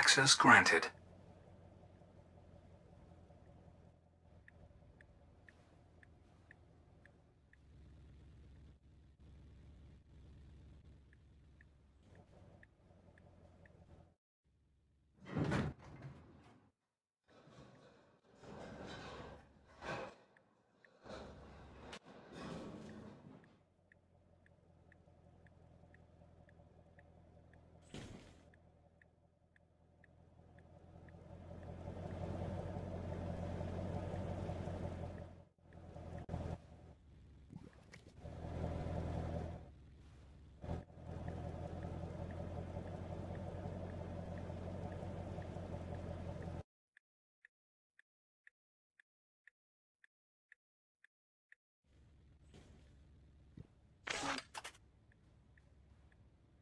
Access granted.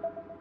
Thank you.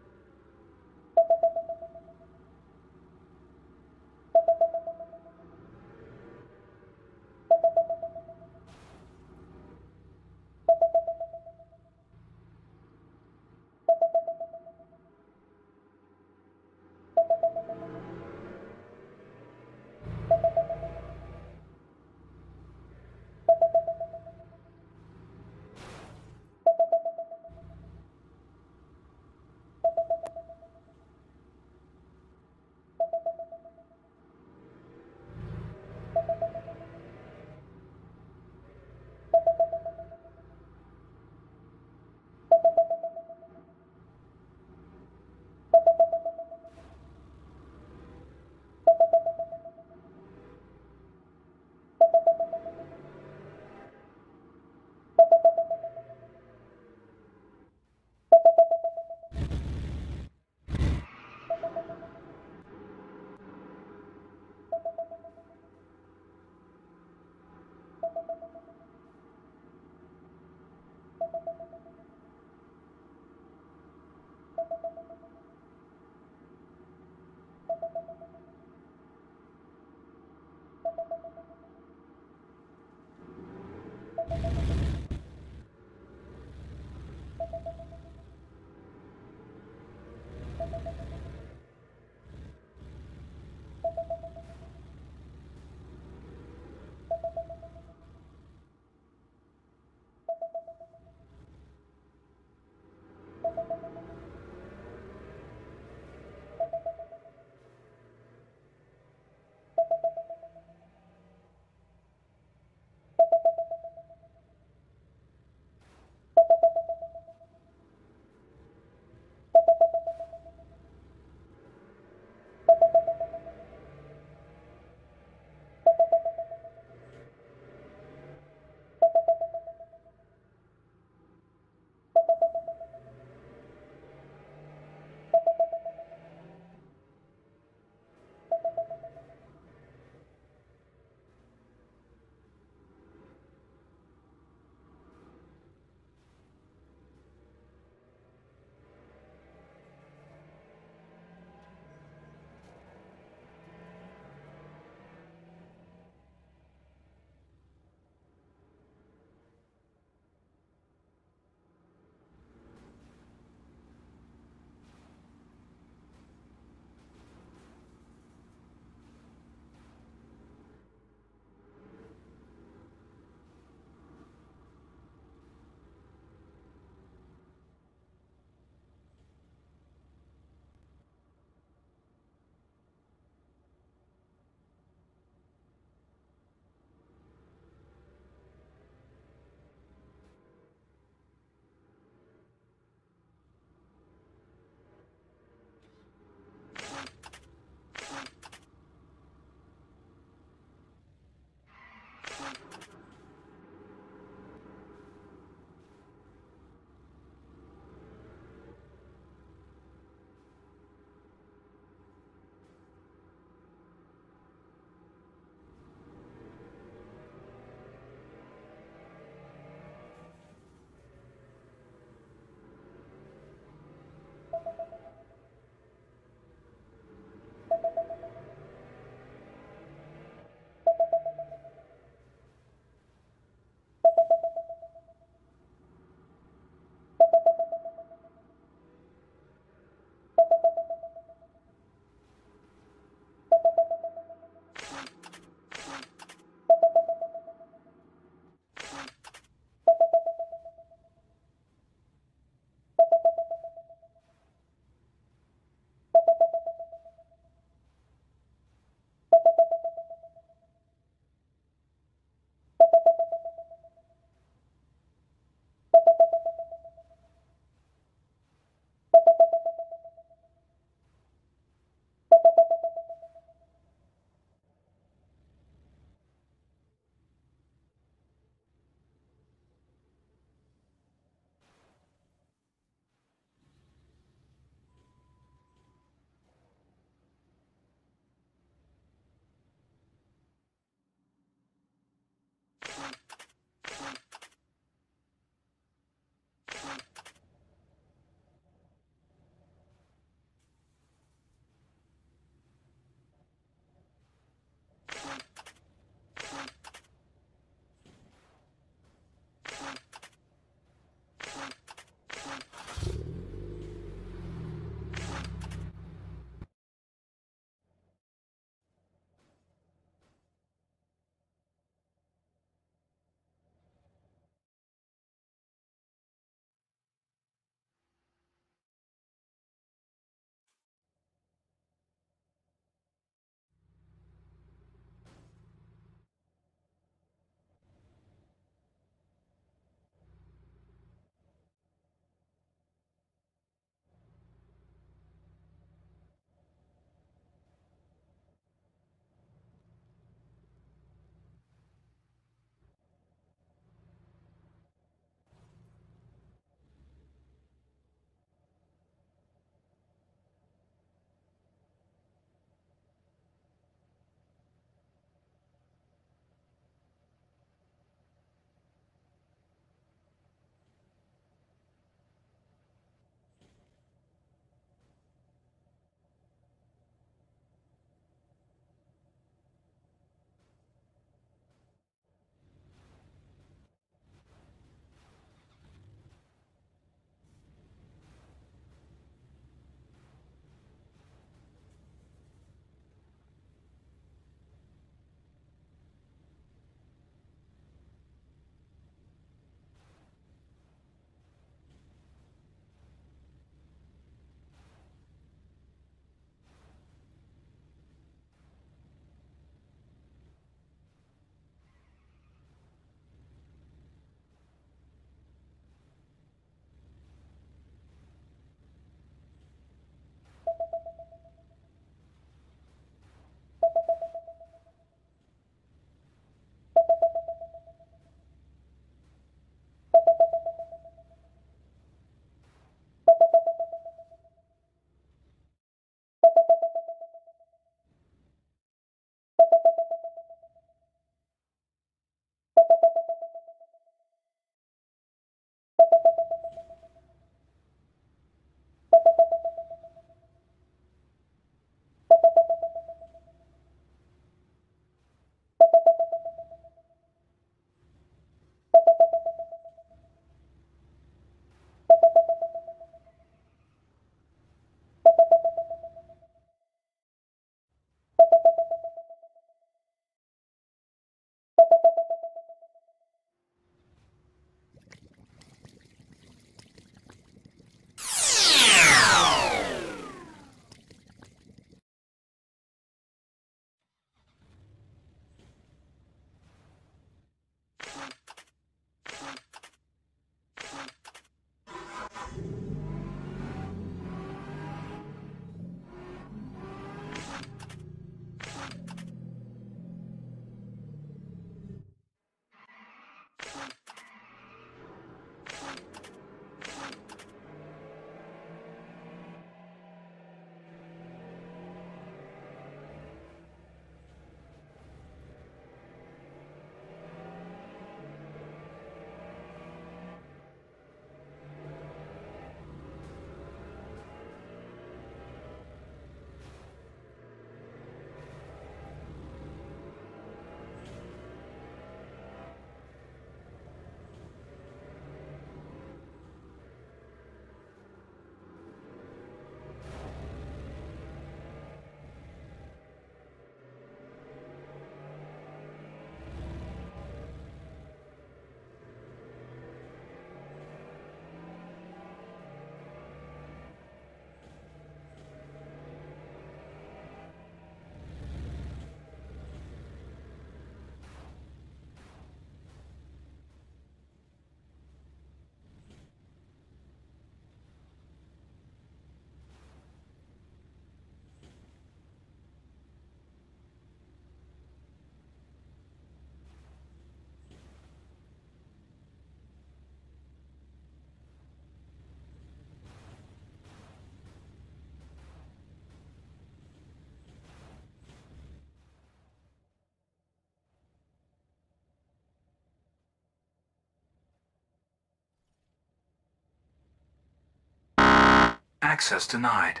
Access denied.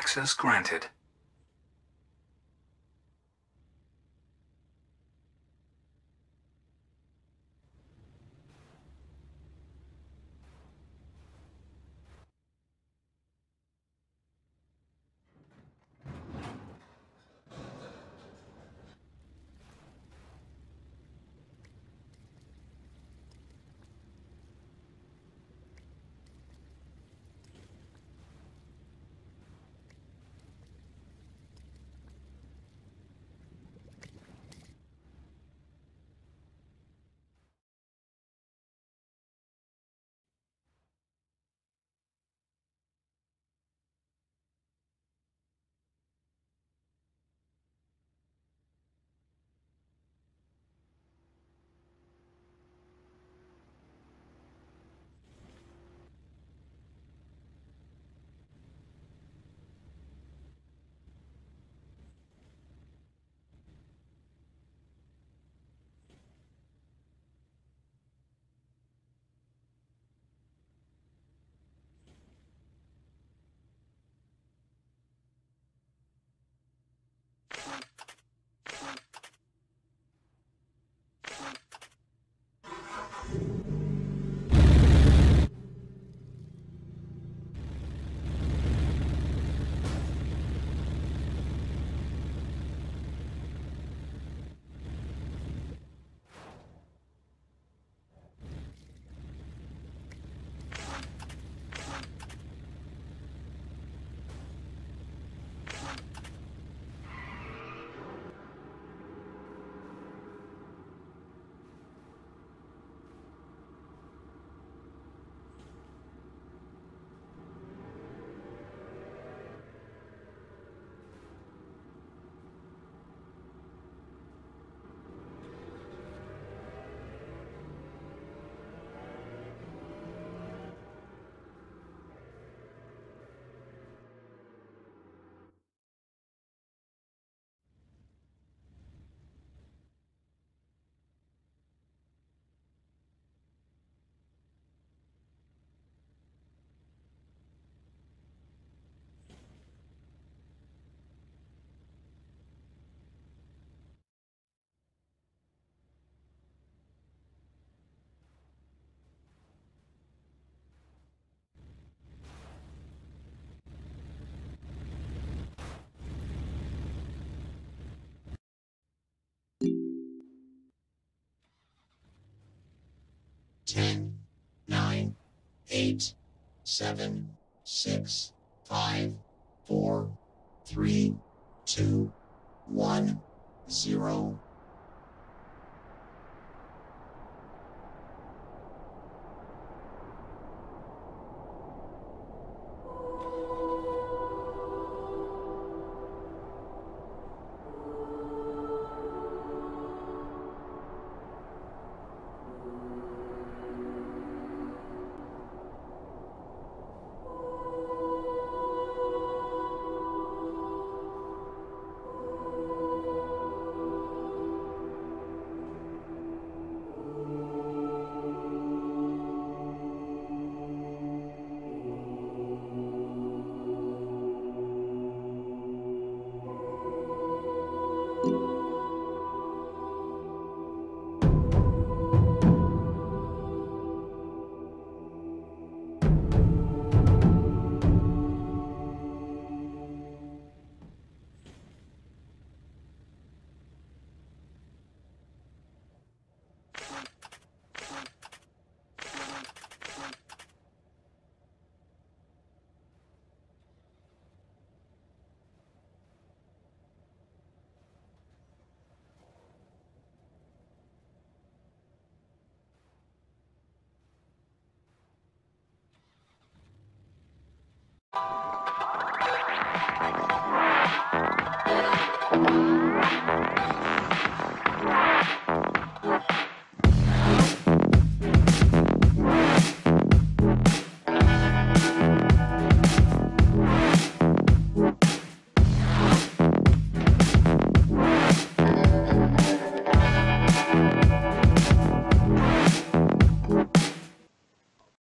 Access granted. 10, 9, 8, 7, 6, 5, 4, 3, 2, 1, 0.